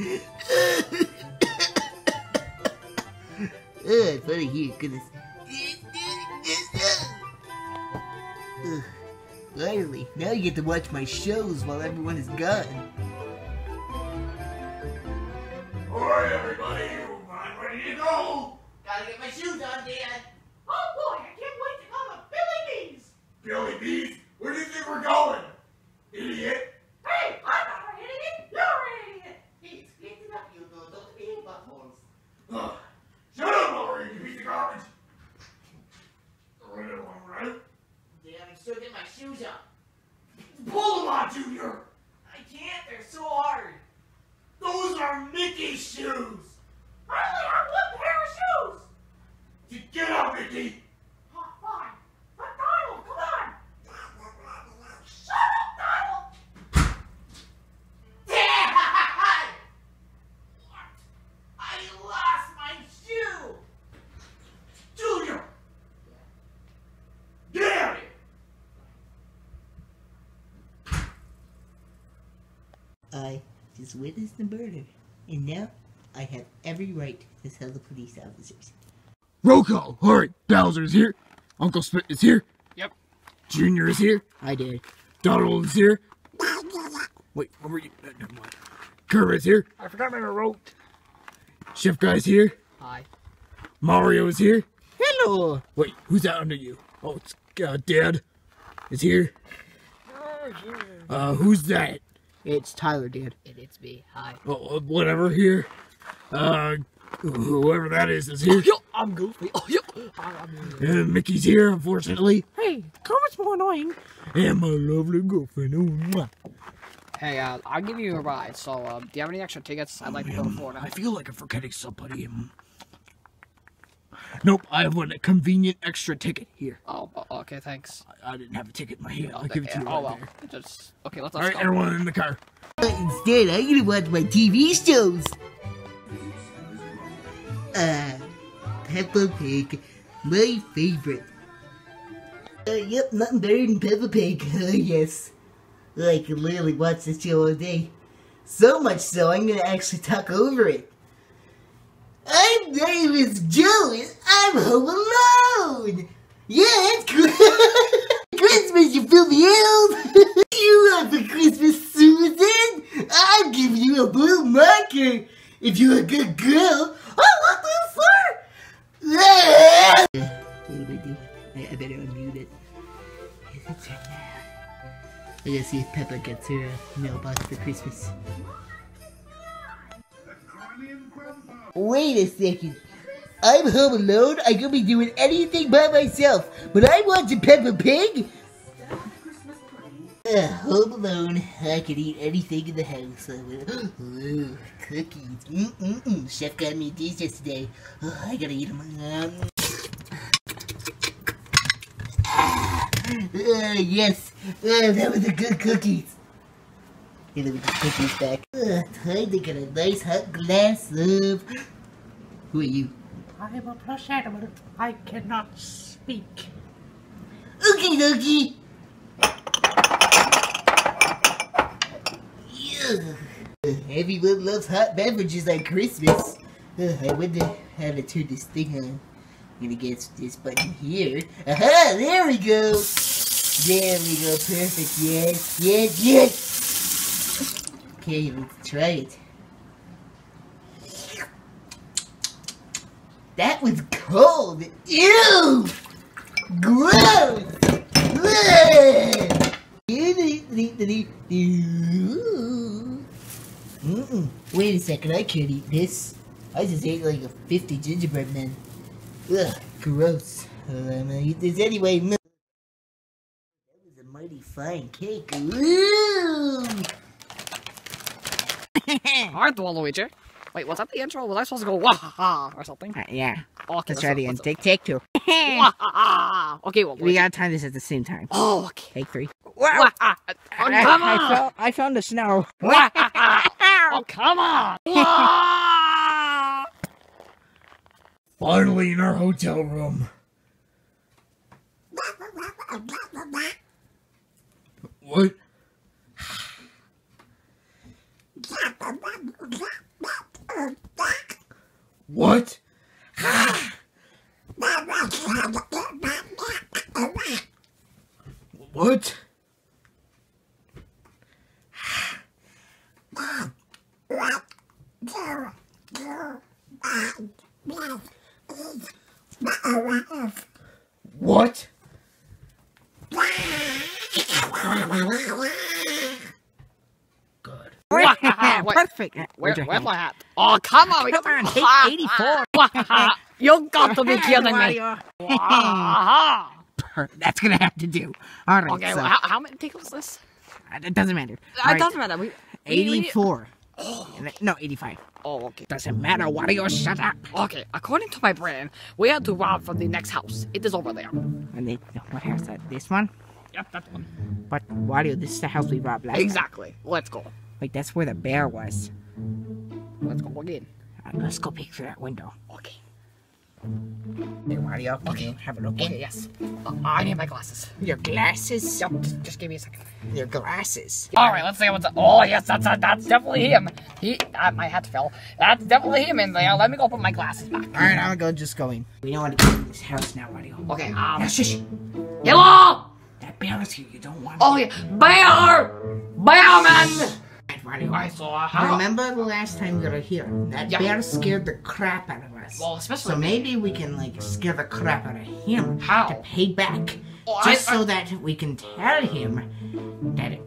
uh, funny here, goodness. Ugh. Finally, now you get to watch my shows while everyone is gone. Here. I just witnessed the murder, and now I have every right to tell the police officers. Roll call. All right, Bowser's here. Uncle Spit is here. Yep. Junior is here. I did. Donald is here. Wait, what were you? uh, Never mind. Kermit's here. I forgot my rope. Chef Guy's here. Hi. Mario is here. Hello! Wait, who's that under you? Oh, it's uh, Dad. Is here. Uh, who's that? It's Tyler, Dad. It, it's me. Hi. Oh, uh, whatever here. Uh, whoever that is is here. Yo, I'm Goofy. Oh, yo. I'm, And Mickey's here, unfortunately. hey, Kermit's more annoying. And my lovely girlfriend. Oh, mwah. Hey, uh, I'll give you a ride. So, uh, do you have any extra tickets? I'd like to go to Florida. I feel like I'm forgetting somebody. Nope, I have one a convenient extra ticket here. Oh, okay, thanks. I, I didn't have a ticket in my hand. I'll give it to you oh, right well. there. Just, okay, let's, All let's right, go. everyone in the car. Instead, I'm gonna watch my TV shows. Uh, Peppa Pig, my favorite. Uh, yep, nothing better than Peppa Pig. Yes. Could literally watch this show all day. So much so, I'm gonna actually talk over it. My name is I'm home alone! Yeah, it's Chri- Christmas, you filthy elves! you want for Christmas, Susan? I'll give you a blue marker. If you're a good girl, I gotta see if Peppa gets her uh, mailbox for Christmas. Wait a second. I'm home alone. I could be doing anything by myself, but I want a Peppa Pig. Uh, home alone. I could eat anything in the house. Ooh, cookies. Mm-mm-mm. Chef got me these yesterday. Oh, I gotta eat them. Um, uh, yes. Uh, that was a good cookies. Here, let me get cookies back. Uh, time to get a nice hot glass of... Who are you? I am a plush animal. I cannot speak. Okie dokie. Yeah. Everyone loves hot beverages on Christmas. Uh, I wonder how to turn this thing on. I'm gonna get this button here. Aha! There we go. There we go. Perfect. Yes. Yes. Yes. Okay, let's try it. That was cold. Ew. Gross! Ugh. Mm-mm. Wait a second, I can't eat this. I just ate like a 50 gingerbread man. Ugh, gross. I'm gonna eat this anyway. That was a mighty fine cake. Ooh! Alright, Waluigi. Wait, was that the intro? Was I supposed to go wah ha ha or something? Uh, yeah, Okay, let's try it again. let's- Take take two. Wah ha ha. Okay, Waluigi. we gotta time this at the same time. Oh, okay. Take three. Wah, ha, ha. Oh, I, come I, on! found, I found the snow. Wah, ha, ha. Oh, come on! Wah! Finally in our hotel room what? What? What? Perfect. Where, Where's your where's my hat? Oh, come on. Come on, take 84. ha, ha. you got to be kidding me. That's gonna have to do. All right. Okay, so, well, how, how many tickles is this? Uh, it doesn't matter. Uh, it All right, doesn't matter. We, we- we- 84. No, 85. Oh, okay. Doesn't matter. Wario, shut up. Okay, according to my brain, we have to rob from the next house. It is over there. And they, what house is that? This one? Yep, that one. But Wario, this is the house we robbed last time. Exactly. Let's go. Wait, that's where the bear was. Let's go again. Uh, let's go peek through that window. Okay. Hey, can you have a look Okay, in? yes. Uh, I need my glasses. Your glasses? Yep, just, just give me a second. Your glasses. All right, let's see what's. Oh yes, that's uh, that's definitely him. He, uh, my hat fell. That's definitely him in there. Let me go put my glasses back. All right, I'm gonna go just go in. We know how to get in this house now, Wario. Okay. Now, Um. shush. Hello. That bear is here. You don't want Oh yeah, bear, bearman. Right, Wario. I saw. How, Remember the last time we were here? That Yeah. bear scared the crap out of us. Well, especially so maybe we can like scare the crap out of him How? to pay back, Oh, just I- so that we can tell him that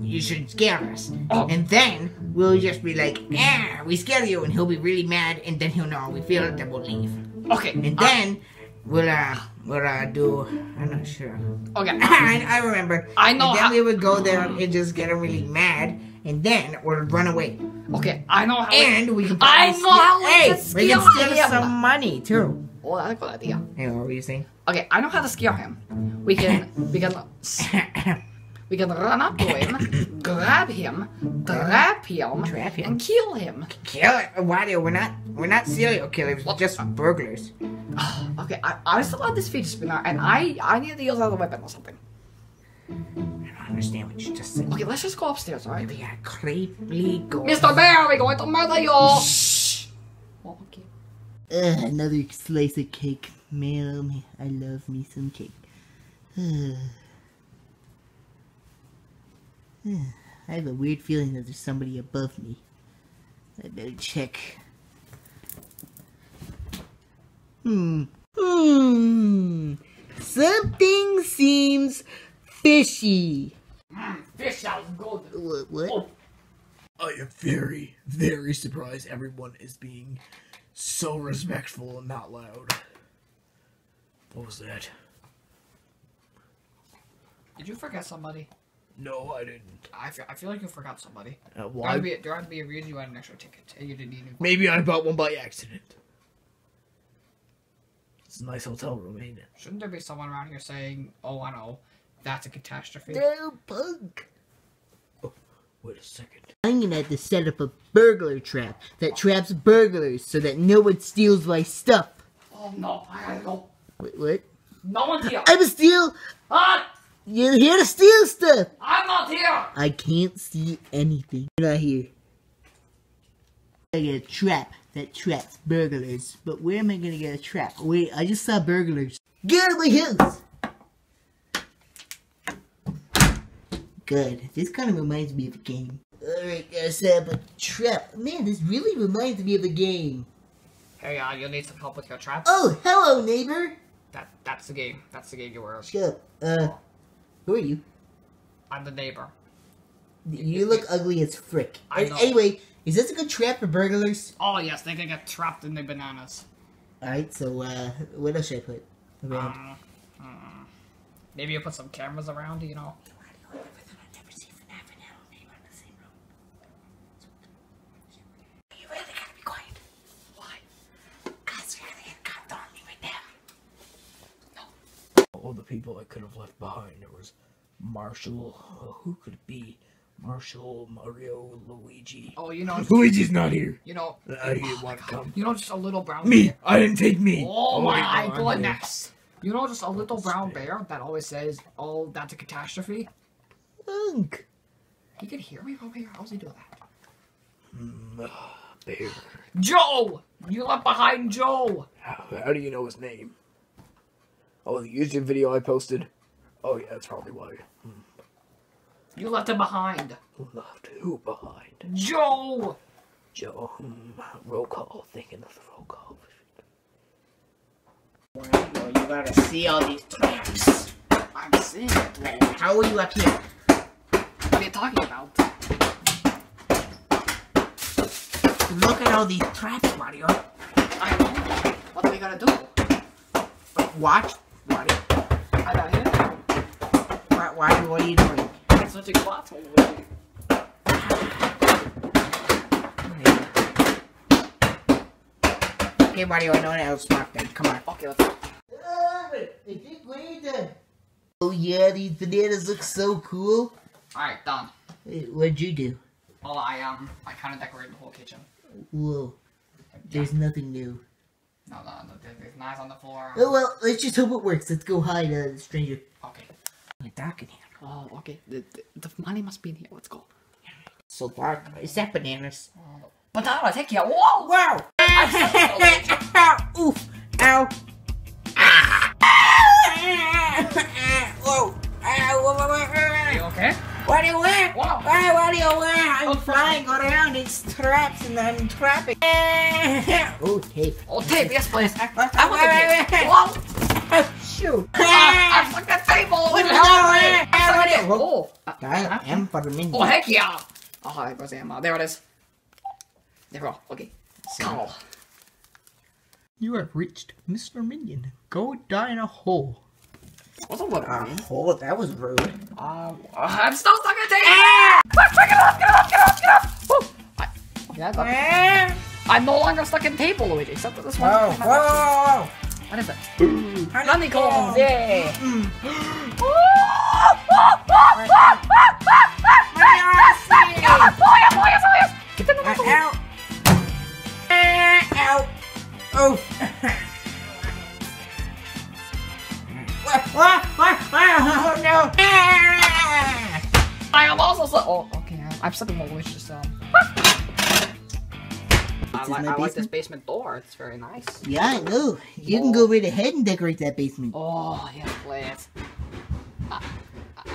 you should scare us, Oh. and then we'll just be like, "Ah, we scare you," and he'll be really mad, and then he'll know we feel it, then we'll leave, Okay. and uh, then uh we'll uh do I'm not sure. okay. I, I remember. I know And then how- we would go there and just get him really mad, and then we'll run away. Okay. I know how. And we can I know how we hey, can we can steal him. some money too. Oh, that's a good idea. Hey, what were you saying? Okay, I know how to scare him. We can, we can, we can run up to him, grab him, trap him, Trap him. and kill him. Kill it, Wario. We're not we're not serial killers. We're just burglars. Okay, I, I still have this fidget spinner, and I, I need to use another weapon or something. I don't understand what you just said. Okay, let's just go upstairs, alright? We are creepily going. Mr. Bear, we're going to murder you! Shh! Oh, okay. Uh, another slice of cake. Man, oh man, I love me some cake. I have a weird feeling that there's somebody above me. I better check. Hmm. Hmm. Something seems fishy. Fish out good. What? what? I am very, very surprised everyone is being so respectful and not loud. What was that? Did you forget somebody? No, I didn't. I feel, I feel like you forgot somebody. Uh, There why? had, to be, there had to be a reason you had an extra ticket, and you didn't even... Maybe I bought one by accident. It's a nice hotel room, ain't it? Shouldn't there be someone around here saying, oh, I know, that's a catastrophe? No punk. Wait a second. I'm gonna have to set up a burglar trap that traps burglars so that no one steals my stuff. Oh, no, I gotta go. Wait, what? No one's here. I'm a steal. Ah! You're here to steal stuff. I'm not here! I can't see anything. You're not here. I get a trap that traps burglars. But where am I gonna get a trap? Wait, I just saw burglars. Get out of my house! Good. This kind of reminds me of a game. Alright, gotta set up a trap. Man, this really reminds me of a game. Hey, uh, you'll need some help with your trap? Oh, hello, neighbor! That, that's the game. That's the game you were. Shut up. Uh, who are you? I'm the neighbor. You look ugly as frick. I know. Anyway, is this a good trap for burglars? Oh, yes, they can get trapped in the bananas. Alright, so, uh, what else should I put around? Um, maybe you put some cameras around, you know? You really gotta be quiet. Why? Cause you're gonna get caught on me right now. All the people I could have left behind. There was Marshall. Uh, who could it be? Marshall, Mario, Luigi. Oh, you know, Luigi's not here. you know, I didn't want to come. you know, just a little brown Me! bear. I didn't take me! Oh, wait, my no, goodness! You know, just a little brown bear that always says, "Oh, that's a catastrophe." Unk. He can hear me over here. How's he doing that? Bear. Joe, you left behind Joe. How, how do you know his name? Oh, the YouTube video I posted. Oh yeah, that's probably why. You left him behind. Left who behind? Joe! Joe. Hmm, roll call. Thinking of the roll call. Well, you gotta see all these traps. I'm seeing it, Joe. How are you up here? What are you talking about? Look at all these traps, Mario. I know. What are we gonna do? Watch, Mario. I got him. Wa- Mario, what are you doing? I'm switching spots over there. Okay, Mario, I know that was smart then. Come on. Okay, let's go. Alright, I think we're done. Oh yeah, these bananas look so cool. Alright, done. What'd you do? Well, I, um, I kind of decorated the whole kitchen. Whoa, there's nothing new. No, no, no, there's knives on the floor. Oh well, let's just hope it works. Let's go hide, uh, stranger. Okay. It's dark in here. Oh, okay. The, the, the money must be in here. Let's go. So dark. Is that bananas? Banana, take care. Whoa! Wow! Oof! Ow! Whoa! Ow! Whoa, whoa, whoa, You whoa. okay? What do you want? Wow. Why, what do you want? I'm Oh, flying around these traps and I'm trapping. Oh, tape. Oh, tape, yes, please. I? I want the Wait, tape. wait, wait. Whoa! Shoot! Ah, I fucked the table! What the hell? wait, I wait, sucked it. wait. Oh. Uh, I am for the minion. Oh, heck yeah! Oh, there goes the ammo. There it is. There we go. Okay. Go. You have reached Mr. Minion. Go die in a hole. What's a what? Ah, oh, that was rude. Uh, I'm still stuck in the! Ah! Get off, get off, get off, get off! Oh, I, yeah, Ah! I'm no longer stuck in tape, Luigi, except for this one. Whoa, whoa, whoa, What is it? Honeycombs, yay! Get okay. I'm, I'm stuck in Um. I This like, I like this basement? basement door. It's very nice. Yeah, I know. You can go right ahead and decorate that basement. Oh, yeah, play it. Uh,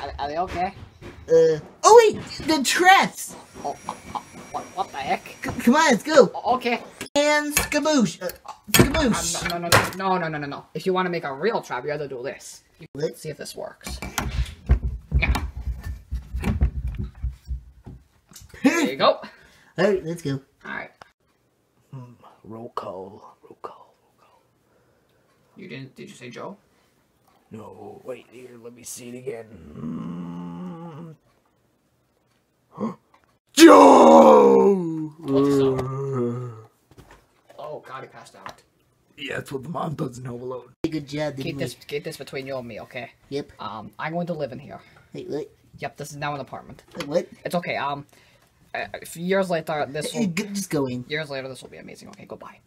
are, are they okay? Uh, oh wait, the traps! Oh, uh, uh, what, what the heck? C- come on, let's go. Oh, okay. And skaboosh. Uh, Um, skaboosh. no, no, no, no, no, no, no, no. If you want to make a real trap, you have to do this. Let's Let's see if this works. There you go. Alright, let's go. Alright. Roll call. Roll call. Roll call. You didn't, did you say Joe? No, wait here. Let me see it again. Mm. Joe. Oh, God, he passed out. Yeah, that's what the mom does in Home Alone. Good job, didn't Keep we? this, keep this between you and me, okay? Yep. Um, I'm going to live in here. Wait, what? Yep, this is now an apartment. Wait, what? It's okay. Um, uh, years later, this will, Just go in. years later, this will be amazing. Okay, goodbye.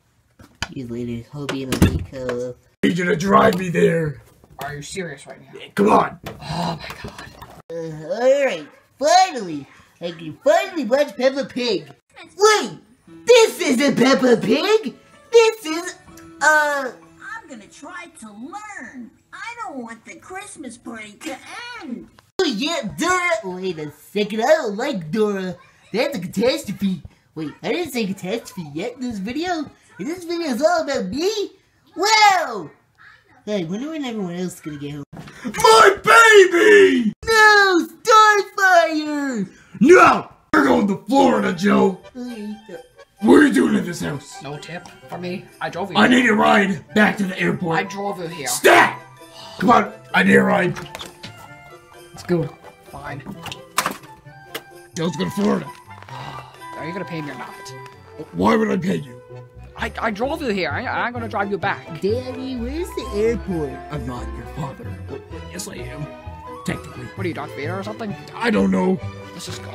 Years later, Hobie and Aliko. Need you to drive me there. Are you serious right now? Come on. Oh my god. Uh, alright, finally! I can finally watch Peppa Pig. Wait! This isn't Peppa Pig! This is, uh... I'm gonna try to learn. I don't want the Christmas party to end. Oh yeah, Dora! Wait a second, I don't like Dora. That's a catastrophe. Wait, I didn't say catastrophe yet in this video. And this video is all about me? Wow! Hey, wonder when everyone else is gonna get home. My baby. No! Starfire! No. We're going to Florida, Joe. What are you doing in this house? No tip for me. I drove you. I need a ride back to the airport. I drove you here. Stat! Come on, I need a ride. Let's go. Fine. Let's go to Florida. Are you gonna pay me or not? Why would I pay you? I, I drove you here. I, I'm gonna drive you back. Daddy, where's the airport? I'm not your father. Yes, I am. Technically. What are you, Darth Vader or something? I don't know. Let's just go.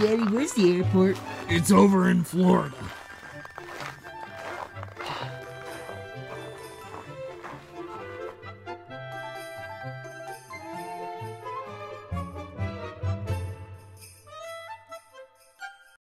Daddy, where's the airport? It's over in Florida.